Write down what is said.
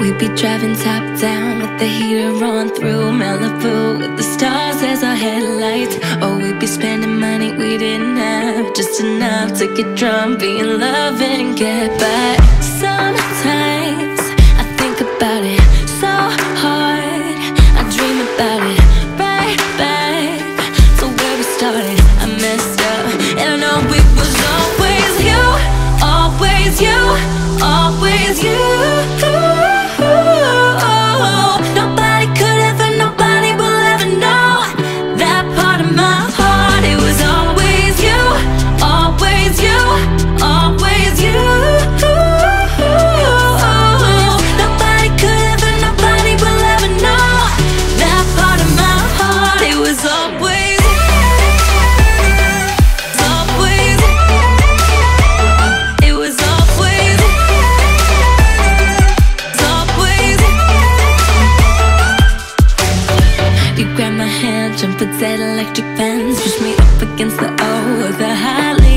We'd be driving top down with the heater on through Malibu with the stars as our headlights. Or we'd be spending money we didn't have, just enough to get drunk, be in love, and get by. Sometimes I think about it so hard, I dream about it right back to where we started. I messed up. Grab my hand, jump inside electric fence. Push me up against the O with a high